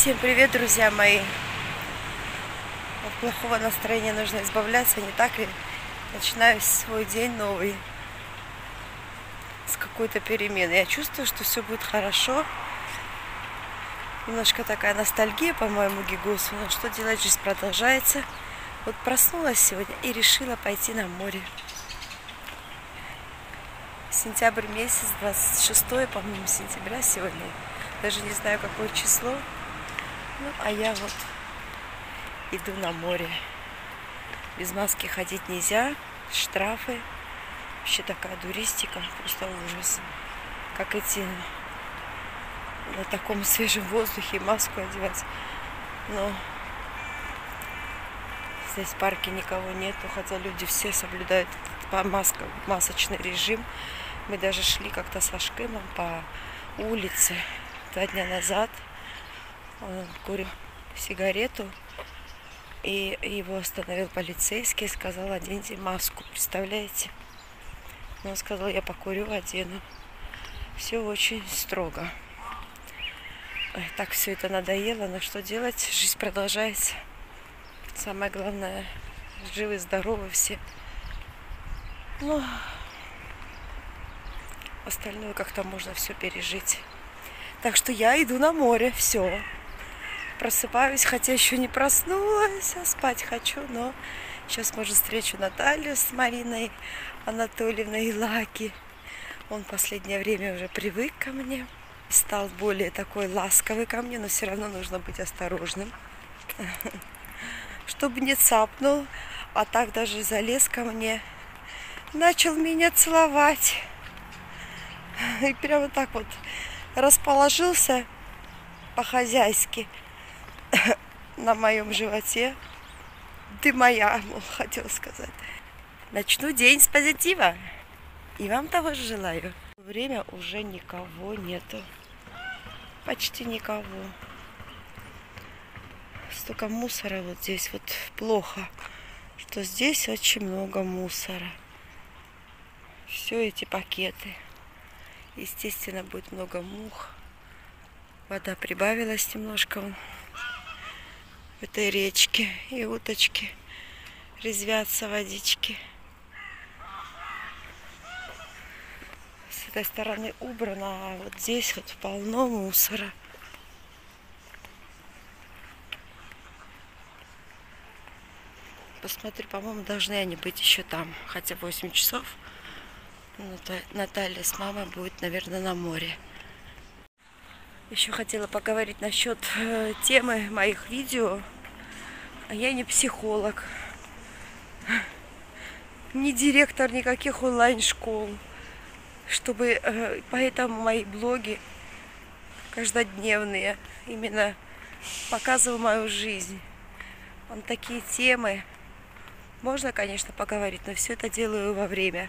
Всем привет, друзья мои! От плохого настроения нужно избавляться, не так ли? Начинаю свой день новый с какой-то перемены. Я чувствую, что все будет хорошо. Немножко такая ностальгия по моему гигусу, но что делать, жизнь продолжается. Вот проснулась сегодня и решила пойти на море. Сентябрь месяц, 26 по-моему, сентября сегодня. Даже не знаю, какое число. Ну, а я вот иду на море. Без маски ходить нельзя, штрафы. Вообще такая дуристика, просто ужас. Как идти на таком свежем воздухе маску одевать. Но здесь в парке никого нету, хотя люди все соблюдают маска, масочный режим. Мы даже шли как-то с Ашкемом по улице два дня назад – курил сигарету, и его остановил полицейский сказал, оденьте маску, представляете? Он сказал, я покурю, одену. Все очень строго. Так все это надоело, но что делать? Жизнь продолжается. Самое главное, живы, здоровы все. Ну, остальное как-то можно все пережить. Так что я иду на море, все просыпаюсь, хотя еще не проснулась, а спать хочу, но сейчас, может, встречу Наталью с Мариной Анатольевной Лаки. Он в последнее время уже привык ко мне, стал более такой ласковый ко мне, но все равно нужно быть осторожным, чтобы не цапнул, а так даже залез ко мне, начал меня целовать. И прямо так вот расположился по-хозяйски – на моем животе. Ты моя, мол, хотел сказать. Начну день с позитива. И вам того же желаю. Время уже никого нету. Почти никого. Столько мусора вот здесь вот плохо, что здесь очень много мусора. Все эти пакеты. Естественно, будет много мух. Вода прибавилась немножко в этой речке. И уточки резвятся водички. С этой стороны убрано, а вот здесь вот полно мусора. Посмотрю, по-моему, должны они быть еще там. Хотя 8 часов. Наталья с мамой будет, наверное, на море. Еще хотела поговорить насчет э, темы моих видео. А я не психолог, не директор никаких онлайн-школ, чтобы э, поэтому мои блоги каждодневные именно показываю мою жизнь. Он такие темы. Можно, конечно, поговорить, но все это делаю во время.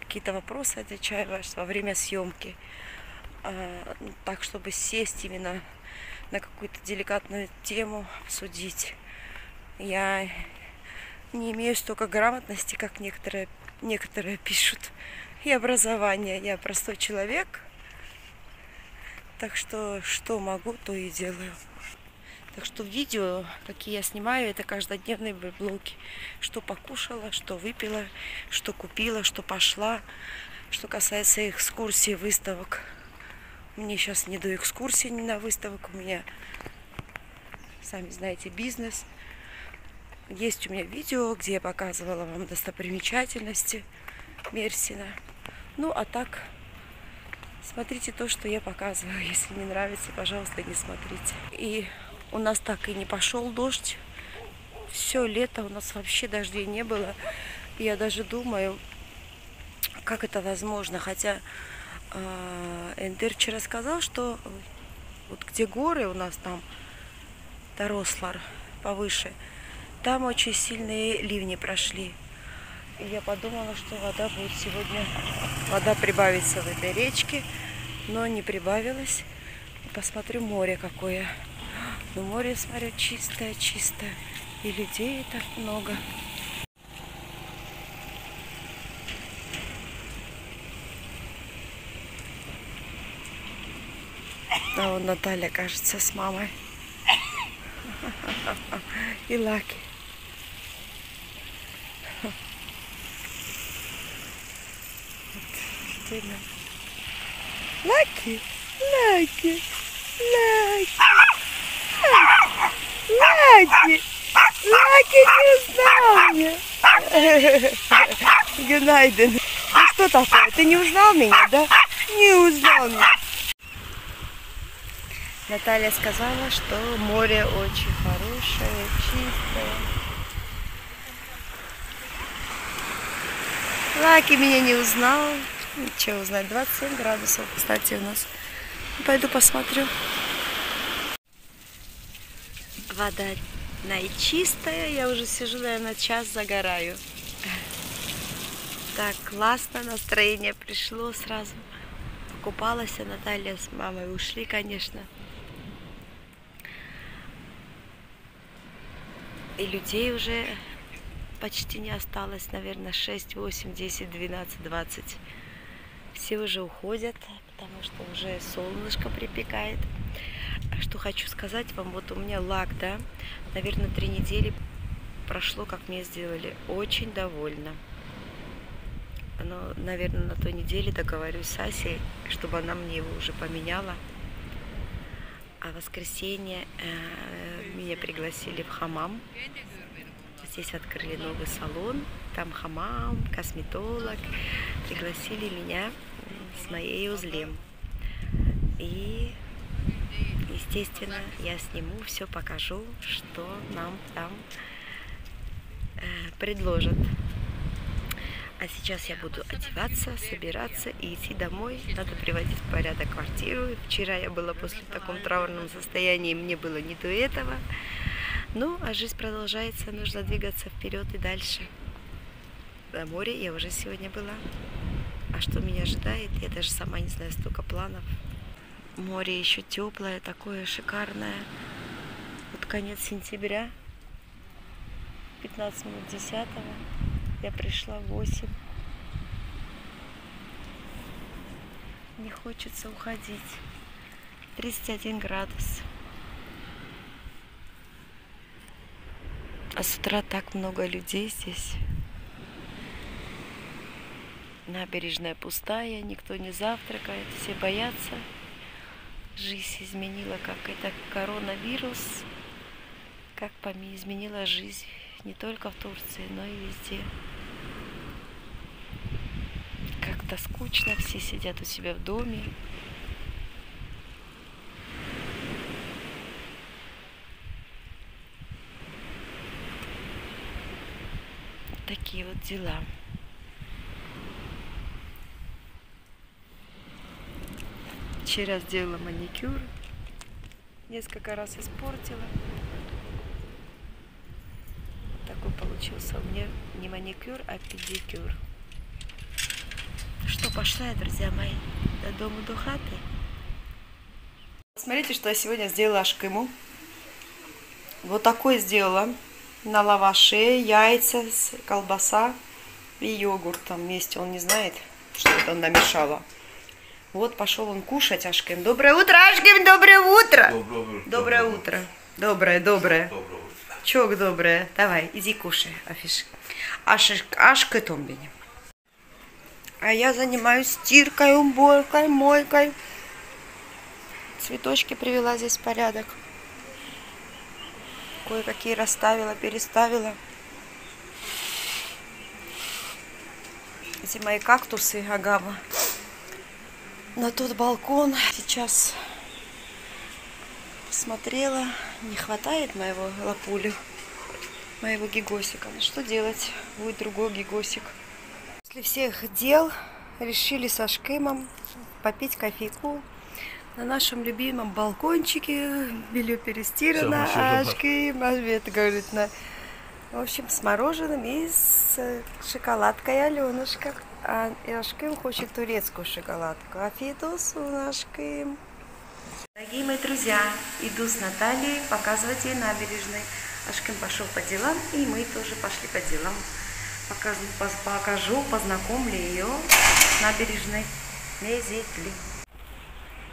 Какие-то вопросы отвечаю во время съемки. А, так, чтобы сесть именно на какую-то деликатную тему, обсудить. Я не имею столько грамотности, как некоторые, некоторые пишут, и образования. Я простой человек, так что что могу, то и делаю. Так что видео, какие я снимаю, это каждодневные блоги. Что покушала, что выпила, что купила, что пошла. Что касается экскурсий, выставок. Мне сейчас не до экскурсий, не на выставок. У меня, сами знаете, бизнес. Есть у меня видео, где я показывала вам достопримечательности Мерсина. Ну, а так, смотрите то, что я показываю. Если не нравится, пожалуйста, не смотрите. И у нас так и не пошел дождь. Все лето у нас вообще дождей не было. Я даже думаю, как это возможно. Хотя Эндер вчера сказал, что вот где горы у нас там, Тарослар, повыше, там очень сильные ливни прошли. И я подумала, что вода будет сегодня, вода прибавится в этой речке, но не прибавилась. Посмотрю море какое. Ну море, смотрю, чистое, чистое. И людей так много. А вот Наталья, кажется, с мамой И Лаки. Лаки, Лаки, Лаки, Лаки, Лаки не узнал меня. Гюнайден. Ну что такое? Ты не узнал меня, да? Не узнал меня. Наталья сказала, что море очень хорошее, чистое. Лаки меня не узнал. Ничего узнать. 27 градусов, кстати, у нас. Пойду посмотрю. Вода наичистая. Я уже сижу, наверное, час загораю. Так классно, настроение пришло сразу. Покупалась, а Наталья с мамой ушли, конечно. И людей уже почти не осталось, наверное, 6, 8, 10, 12, 20. Все уже уходят, потому что уже солнышко припекает. Что хочу сказать вам, вот у меня лак, да, наверное, три недели прошло, как мне сделали. Очень довольна. Но, наверное, на той неделе договорюсь с Асей, чтобы она мне его уже поменяла. А воскресенье э, меня пригласили в хамам. Здесь открыли новый салон. Там хамам, косметолог. Пригласили меня с моей узлем. И, естественно, я сниму, все покажу, что нам там э, предложат. А сейчас я буду одеваться, собираться и идти домой. Надо приводить в порядок квартиру. Вчера я была после таком траурном состоянии, мне было не до этого. Ну, а жизнь продолжается, нужно двигаться вперед и дальше. На море я уже сегодня была. А что меня ожидает, я даже сама не знаю, столько планов. Море еще теплое, такое шикарное. Вот конец сентября, 15 минут 10 я пришла в 8. Не хочется уходить. 31 градус. А с утра так много людей здесь. Набережная пустая, никто не завтракает, все боятся. Жизнь изменила, как это коронавирус, как изменила жизнь не только в Турции, но и везде. Как-то скучно, все сидят у себя в доме. Такие вот дела. Вчера сделала маникюр. Несколько раз испортила такой получился у меня не маникюр, а педикюр. Что, пошла я, друзья мои, до дома, до хаты. Смотрите, что я сегодня сделала ашкыму. Вот такой сделала. На лаваше, яйца, колбаса и йогурт там вместе. Он не знает, что это он намешала. Вот пошел он кушать, Ашким. Доброе утро, Ашким, доброе утро. Доброе, доброе утро. Доброе, доброе. доброе. Чок доброе. Давай, иди кушай, афиш. Аш, аш к томбине. А я занимаюсь стиркой, уборкой, мойкой. Цветочки привела здесь в порядок. Кое-какие расставила, переставила. Эти мои кактусы агава. На тот балкон сейчас смотрела, не хватает моего лапулю, моего гигосика. Ну что делать, будет другой гигосик. После всех дел решили со Шкимом попить кофейку на нашем любимом балкончике. Белье перестирано, а Шким, это говорит, на... В общем, с мороженым и с э, шоколадкой Аленушка. А Ашким хочет турецкую шоколадку. А Фидос у Ашким Дорогие мои друзья, иду с Натальей показывать ей набережной. Ашкин пошел по делам, и мы тоже пошли по делам. Покажу, покажу познакомлю ее с набережной Мезетли.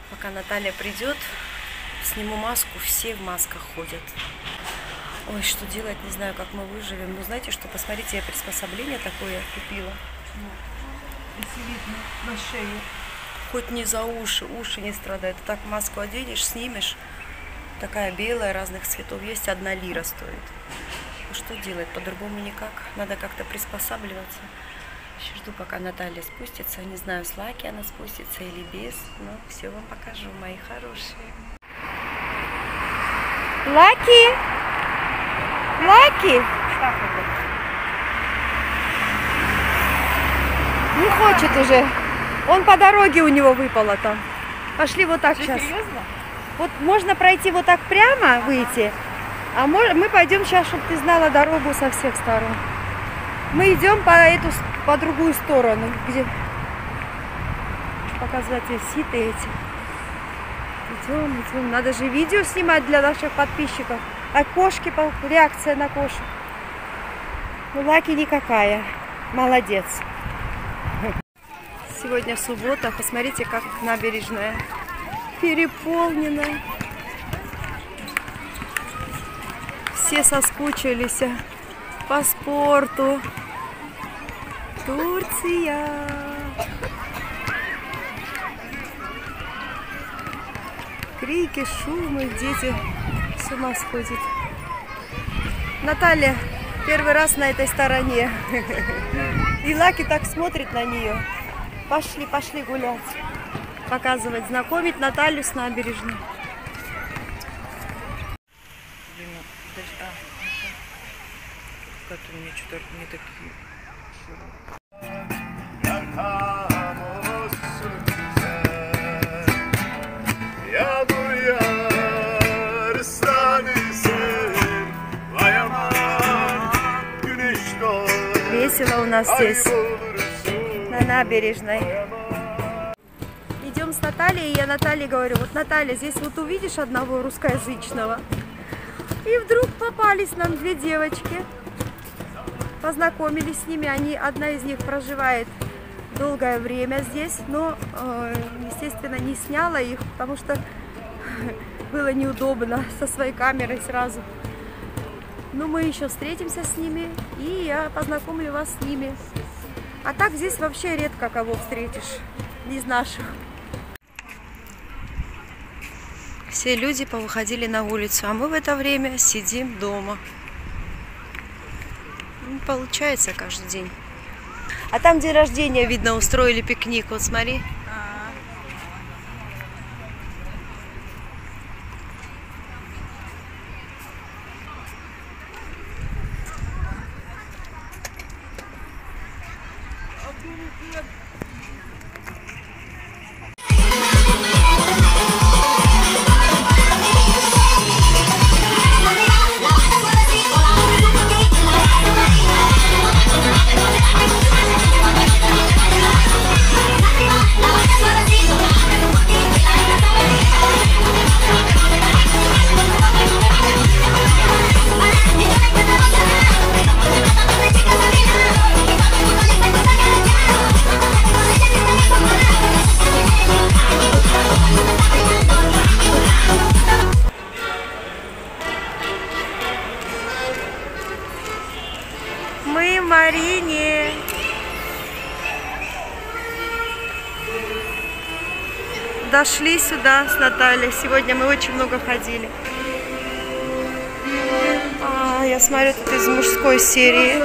Пока Наталья придет, сниму маску, все в масках ходят. Ой, что делать, не знаю, как мы выживем. Ну, знаете что, посмотрите, я приспособление такое купила. Видно, на шее. Хоть не за уши, уши не страдают. Так маску оденешь, снимешь. Такая белая, разных цветов. Есть одна лира стоит. Что делать, по-другому никак. Надо как-то приспосабливаться. Еще жду, пока Наталья спустится. Не знаю, с Лаки она спустится или без. Но все вам покажу, мои хорошие. Лаки! Лаки? Не хочет уже. Он по дороге у него выпало там. Пошли вот так сейчас. Серьезно? Вот можно пройти вот так прямо, выйти. А мы пойдем сейчас, чтобы ты знала дорогу со всех сторон. Мы идем по эту, по другую сторону, где показать ситы эти. Идем, идем. Надо же видео снимать для наших подписчиков. А кошки, реакция на кошек. Ну, Лаки никакая. Молодец. Сегодня суббота. Посмотрите, как набережная переполнена. Все соскучились по спорту. Турция. Крики, шумы, дети с ума сходит. Наталья первый раз на этой стороне. И Лаки так смотрит на нее. Пошли, пошли гулять. Показывать, знакомить Наталью с набережной. Как-то у меня что-то не такие. Весело у нас здесь, olursun на набережной. Идем с Натальей, и я Наталье говорю, вот Наталья, здесь вот увидишь одного русскоязычного. И вдруг попались нам две девочки. Познакомились с ними. Они, одна из них проживает долгое время здесь, но, э, естественно, не сняла их, потому что было неудобно со своей камерой сразу. Но мы еще встретимся с ними, и я познакомлю вас с ними. А так здесь вообще редко кого встретишь из наших. Все люди повыходили на улицу, а мы в это время сидим дома. Получается каждый день. А там день рождения, видно, устроили пикник. Вот смотри. Марине. Дошли сюда с Натальей. Сегодня мы очень много ходили. А, я смотрю, тут из мужской серии.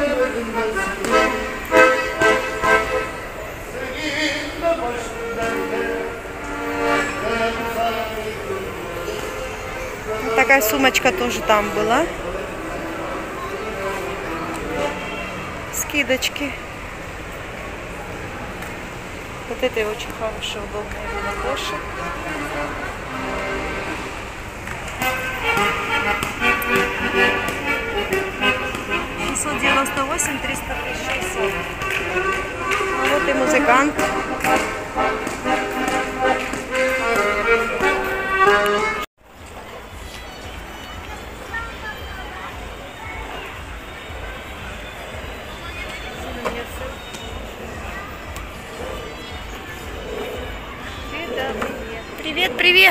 Такая сумочка тоже там была. Скидочки. Вот это очень хорошая, удобная для кошек. Шестьсот девяносто восемь, триста шестьдесят. А вот и музыкант.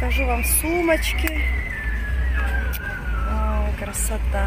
Покажу вам сумочки. Ой, красота.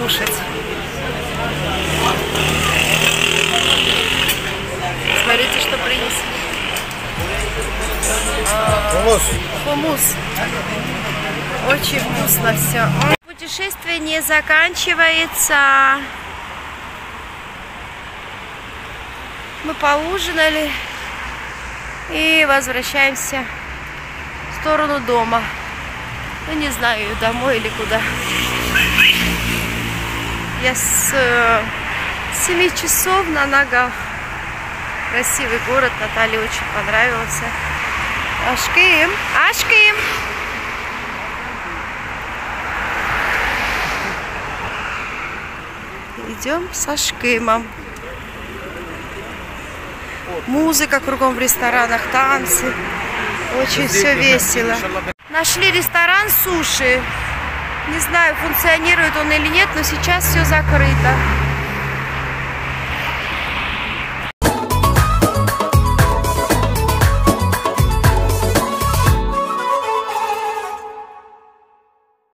Кушать. Смотрите, что принесли. Хумус. Очень вкусно все. Путешествие не заканчивается. Мы поужинали и возвращаемся в сторону дома. Ну, не знаю, домой или куда. Я с э, 7 часов на ногах. Красивый город, Наталье очень понравился. Ашким, Ашким! Идем с Ашкимом. Музыка кругом в ресторанах, танцы. Очень все весело. Нашли ресторан суши. Не знаю, функционирует он или нет, но сейчас все закрыто.